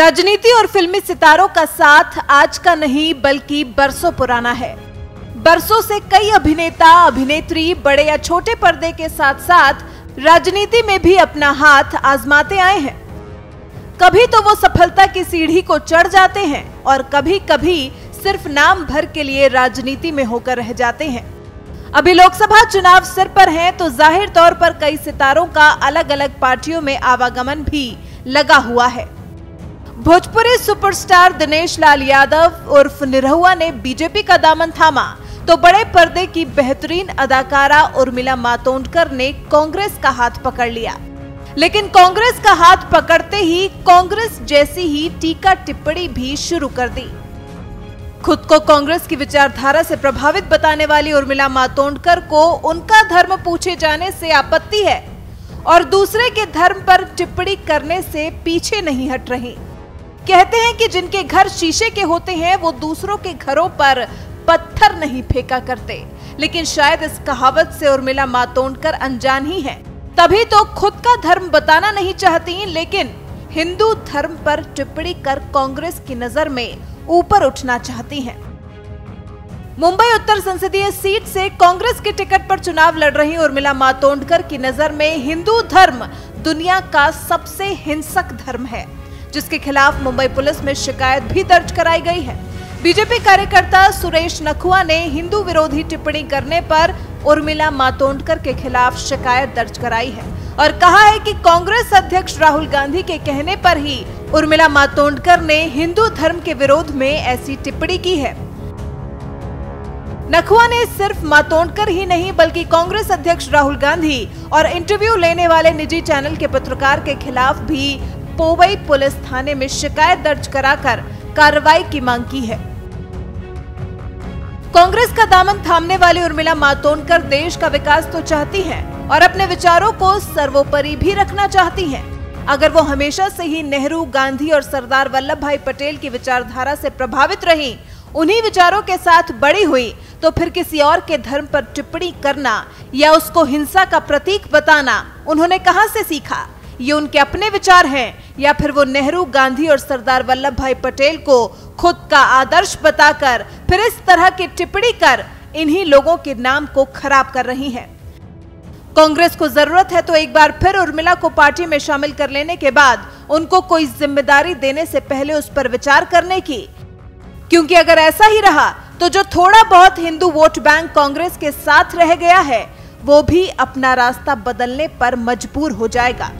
राजनीति और फिल्मी सितारों का साथ आज का नहीं, बल्कि बरसों पुराना है। बरसों से कई अभिनेता, अभिनेत्री बड़े या छोटे पर्दे के साथ साथ राजनीति में भी अपना हाथ आजमाते आए हैं। कभी तो वो सफलता की सीढ़ी को चढ़ जाते हैं और कभी कभी सिर्फ़ नाम भर के लिए राजनीति में होकर रह जाते हैं। अभी लोकसभा चुनाव सिर पर हैं तो ज़ाहिर तौर पर कई सितारों का अलग अलग पार्टियों में आवागमन भी लगा हुआ है। भोजपुरी सुपरस्टार दिनेश लाल यादव उर्फ़ निरहुआ ने बीजेपी का दामन थामा। तो बड़े पर्दे की बेहतरीन अदाकारा उर्मिला मातोंडकर ने कांग्रेस का हाथ पकड़ लिया। लेकिन कांग्रेस का हाथ पकड़ते ही कांग्रेस जैसी ही टीका टिप्पणी भी शुरू कर दी। खुद को कांग्रेस की विचारधारा से प्रभावित बताने वाली उर्मिला मातोंडकर को उनका धर्म पूछे जाने से आपत्ति है और दूसरे के धर्म पर टिप्पणी करने से पीछे नहीं हट रही। कहते हैं कि जिनके घर शीशे के होते हैं, वो दूसरों के घरों पर पत्थर नहीं फेंका करते। लेकिन शायद इस कहावत से उर्मिला मातोंडकर अनजान ही है। तभी तो खुद का धर्म बताना नहीं चाहती, लेकिन हिंदू धर्म पर टिप्पणी कर कांग्रेस की नज़र में ऊपर उठना चाहती हैं। मुंबई उत्तर संसदीय सीट से कांग्रेस के टिकट पर चुनाव लड़ रही उर्मिला मातोंडकर की नज़र में हिंदू धर्म दुनिया का सबसे हिंसक धर्म है। जिसके खिलाफ मुंबई पुलिस में शिकायत भी दर्ज कराई गई है। बीजेपी कार्यकर्ता सुरेश नखुआ ने हिंदू विरोधी टिप्पणी करने पर उर्मिला मातोंडकर के खिलाफ शिकायत दर्ज कराई है और कहा है कि कांग्रेस अध्यक्ष राहुल गांधी के कहने पर ही उर्मिला मातोंडकर ने हिंदू धर्म के विरोध में ऐसी टिप्पणी की है। नखुआ ने सिर्फ़ मातोंडकर ही नहीं, बल्कि कांग्रेस अध्यक्ष राहुल गांधी और इंटरव्यू लेने वाले निजी चैनल के पत्रकार के खिलाफ भी पोवई पुलिस थाने में शिकायत दर्ज कराकर कार्रवाई की मांग की है। कांग्रेस का दामन थामने वाली उर्मिला मातोंडकर देश का विकास तो चाहती हैं और अपने विचारों को सर्वोपरि भी रखना चाहती हैं। अगर वो हमेशा से ही नेहरू, गांधी और सरदार वल्लभ भाई पटेल की विचारधारा से प्रभावित रही, उन्हीं विचारों के साथ बड़ी हुई तो फिर किसी और के धर्म पर टिप्पणी करना या उसको हिंसा का प्रतीक बताना उन्होंने कहाँ से सीखा? ये उनके अपने विचार हैं। या फिर वो नेहरू, गांधी और सरदार वल्लभ भाई पटेल को खुद का आदर्श बताकर फिर इस तरह की टिप्पणी कर इन्हीं लोगों के नाम को खराब कर रही हैं। कांग्रेस को ज़रूरत है तो एक बार फिर उर्मिला को पार्टी में शामिल कर लेने के बाद उनको कोई ज़िम्मेदारी देने से पहले उस पर विचार करने की क्योंकि अगर ऐसा ही रहा तो जो थोड़ा बहुत हिंदू वोट बैंक कांग्रेस के साथ रह गया है, वो भी अपना रास्ता बदलने पर मजबूर हो जाएगा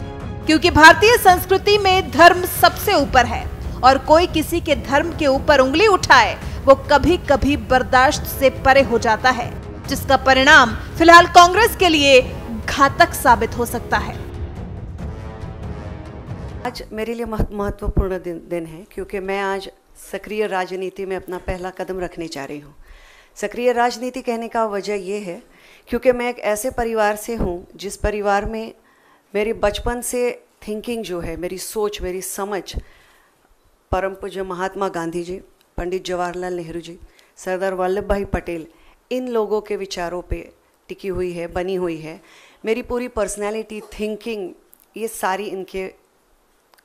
क्योंकि भारतीय संस्कृति में धर्म सबसे ऊपर है और कोई किसी के धर्म के ऊपर उंगली उठाए, वो कभी कभी बर्दाश्त से परे हो जाता है, जिसका परिणाम फ़िलहाल कांग्रेस के लिए घातक साबित हो सकता है। आज मेरे लिए महत्वपूर्ण दिन दिन है, क्योंकि मैं आज सक्रिय राजनीति में अपना पहला कदम रखने जा रही हूँ। सक्रिय राजनीति कहने का वजह यह है, क्योंकि मैं एक ऐसे परिवार से हूँ, जिस परिवार में मेरी बचपन से थिंकिंग जो है मेरी सोच मेरी समझ परम पूज्य महात्मा गांधी जी पंडित जवाहरलाल नेहरू जी सरदार वल्लभ भाई पटेल इन लोगों के विचारों पे टिकी हुई है बनी हुई है। मेरी पूरी पर्सनैलिटी थिंकिंग ये सारी इनके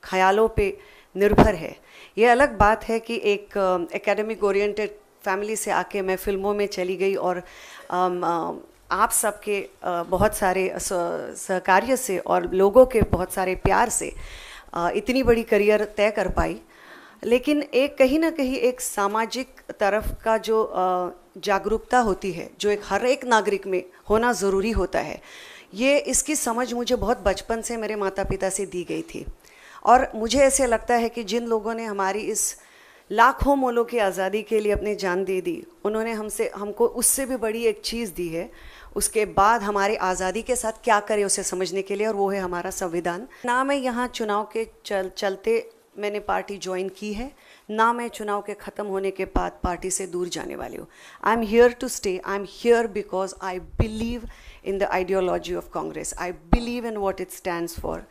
ख्यालों पे निर्भर है। ये अलग बात है कि एक एकेडमिक ओरिएंटेड फैमिली से आके मैं फ़िल्मों में चली गई और um, uh, आप सबके बहुत सारे सहकार्य से और लोगों के बहुत सारे प्यार से इतनी बड़ी करियर तय कर पाई। लेकिन एक, कहीं ना कहीं एक सामाजिक तरफ़ का जो जागरूकता होती है, जो एक हर एक नागरिक में होना ज़रूरी होता है, ये इसकी समझ मुझे बहुत बचपन से मेरे माता पिता से दी गई थी। और मुझे ऐसे लगता है कि जिन लोगों ने हमारी इस लाखों मोलों की आज़ादी के लिए अपनी जान दे दी। उन्होंने हमसे, हमको उससे भी बड़ी एक चीज़ दी है। उसके बाद हमारे आज़ादी के साथ क्या करें उसे समझने के लिए, और वो है हमारा संविधान। ना मैं यहाँ चुनाव के चल, चलते मैंने पार्टी ज्वाइन की है, ना मैं चुनाव के ख़त्म होने के बाद पार्टी से दूर जाने वाली हूँ। I am here to stay I am here because I believe in the ideology of Congress I believe in what it stand for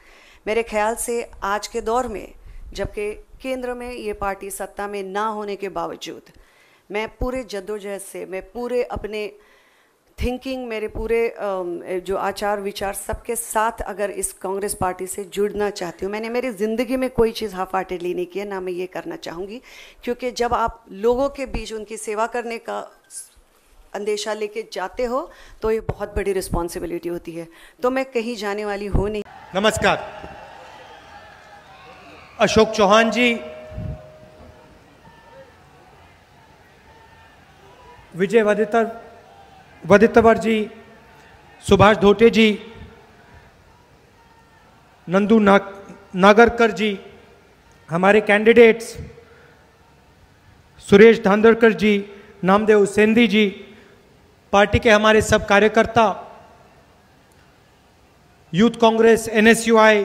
मेरे ख्याल से आज के दौर में जबकि केंद्र में ये पार्टी सत्ता में ना होने के बावजूद, मैं पूरे जद्दोजहद से, मैं पूरे अपने थिंकिंग मेरे पूरे जो आचार विचार सबके साथ अगर इस कांग्रेस पार्टी से जुड़ना चाहती हूँ, मैंने मेरी ज़िंदगी में कोई चीज़ हाफ़ हार्टेडली नहीं की है, ना मैं ये करना चाहूँगी। क्योंकि जब आप लोगों के बीच उनकी सेवा करने का अंदेशा लेके जाते हो तो ये बहुत बड़ी रिस्पॉन्सिबिलिटी होती है। तो मैं कहीं जाने वाली हूँ नहीं। नमस्कार। अशोक चौहान जी विजय वदितर वदितवर जी सुभाष धोटे जी नंदू ना, नागरकर जी हमारे कैंडिडेट्स सुरेश धांधरकर जी नामदेव सेंधी जी पार्टी के हमारे सब कार्यकर्ता यूथ कांग्रेस एनएसयूआई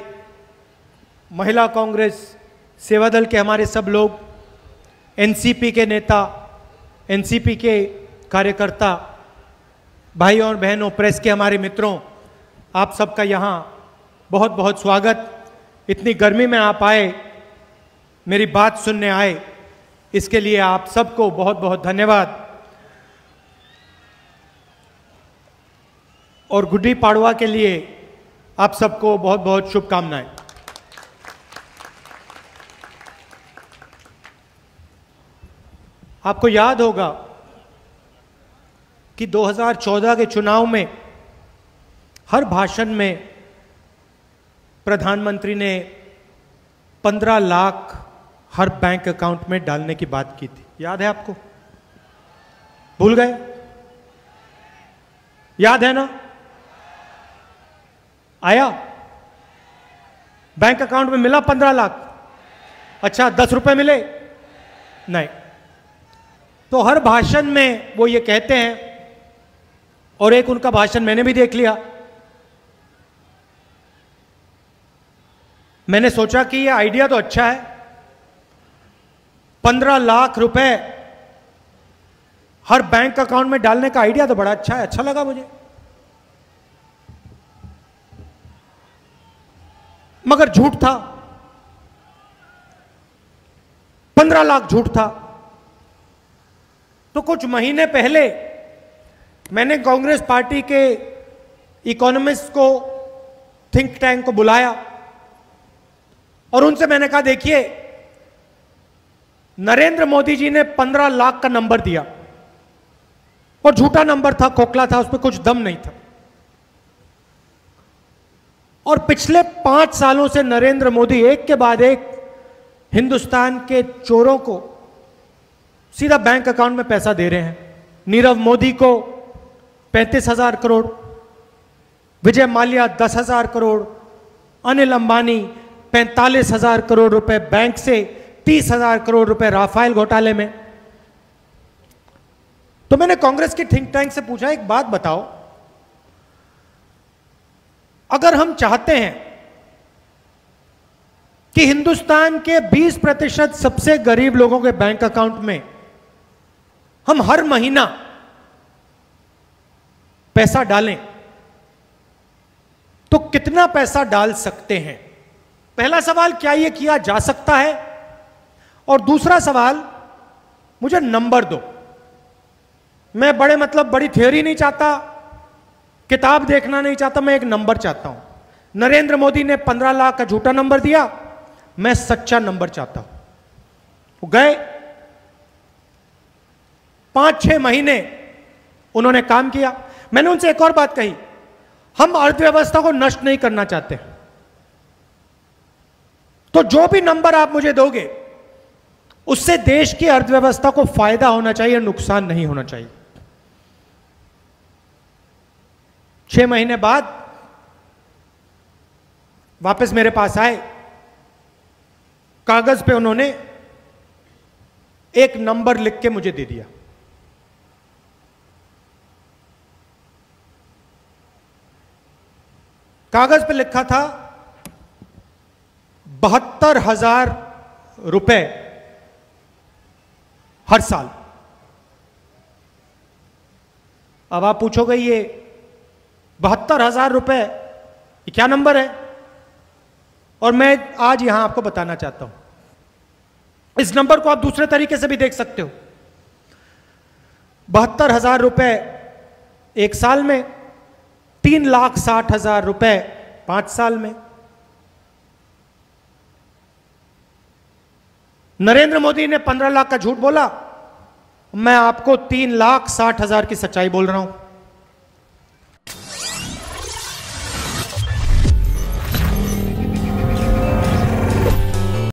महिला कांग्रेस सेवा दल के हमारे सब लोग, एनसीपी के नेता, एनसीपी के कार्यकर्ता, भाई और बहनों, प्रेस के हमारे मित्रों, आप सबका यहाँ बहुत बहुत स्वागत। इतनी गर्मी में आप आए, मेरी बात सुनने आए, इसके लिए आप सबको बहुत बहुत धन्यवाद। और गुड्डी पाड़वा के लिए आप सबको बहुत बहुत शुभकामनाएँ। आपको याद होगा कि 2014 के चुनाव में, हर भाषण में प्रधानमंत्री ने 15 लाख हर बैंक अकाउंट में डालने की बात की थी। याद है आपको? भूल गए? याद है ना? आया? बैंक अकाउंट में मिला 15 लाख? अच्छा दस रुपए मिले? नहीं। तो हर भाषण में वो ये कहते हैं, और एक उनका भाषण मैंने भी देख लिया। मैंने सोचा कि ये आइडिया तो अच्छा है। पंद्रह लाख रुपए हर बैंक अकाउंट में डालने का आइडिया तो बड़ा अच्छा है। अच्छा लगा मुझे। मगर झूठ था। पंद्रह लाख झूठ था। तो कुछ महीने पहले मैंने कांग्रेस पार्टी के इकोनॉमिस्ट को थिंक टैंक को बुलाया और उनसे मैंने कहा, देखिए, नरेंद्र मोदी जी ने पंद्रह लाख का नंबर दिया और झूठा नंबर था, खोखला था, उसमें कुछ दम नहीं था। और पिछले पाँच सालों से नरेंद्र मोदी एक के बाद एक हिंदुस्तान के चोरों को सीधा बैंक अकाउंट में पैसा दे रहे हैं। नीरव मोदी को पैंतीस हज़ार करोड़, विजय माल्या दस हज़ार करोड़, अनिल अंबानी पैंतालीस हज़ार करोड़ रुपए बैंक से, तीस हज़ार करोड़ रुपए राफेल घोटाले में। तो मैंने कांग्रेस की थिंक टैंक से पूछा, एक बात बताओ। अगर हम चाहते हैं कि हिंदुस्तान के 20 प्रतिशत सबसे गरीब लोगों के बैंक अकाउंट में हम हर महीना पैसा डालें। तो कितना पैसा डाल सकते हैं? पहला सवाल, क्या यह किया जा सकता है? और दूसरा सवाल, मुझे नंबर दो। मैं बड़े मतलब बड़ी थ्योरी नहीं चाहता, किताब देखना नहीं चाहता, मैं एक नंबर चाहता हूँ। नरेंद्र मोदी ने पंद्रह लाख का झूठा नंबर दिया, मैं सच्चा नंबर चाहता हूँ। गए पाँच छह महीने उन्होंने काम किया। मैंने उनसे एक और बात कही, हम अर्थव्यवस्था को नष्ट नहीं करना चाहते तो जो भी नंबर आप मुझे दोगे, उससे देश की अर्थव्यवस्था को फ़ायदा होना चाहिए नुकसान नहीं होना चाहिए। छह महीने बाद वापस मेरे पास आए। कागज़ पे उन्होंने एक नंबर लिख के मुझे दे दिया। कागज़ पे लिखा था, बहत्तर हज़ार रुपए हर साल। अब आप पूछोगे ये बहत्तर हज़ार रुपए क्या नंबर है? और मैं आज यहाँ आपको बताना चाहता हूँ। इस नंबर को आप दूसरे तरीके से भी देख सकते हो। बहत्तर हज़ार रुपए एक साल में तीन लाख साठ हज़ार रुपए पाँच साल में। नरेंद्र मोदी ने पंद्रह लाख का झूठ बोला। मैं आपको तीन लाख साठ हज़ार की सच्चाई बोल रहा हूँ।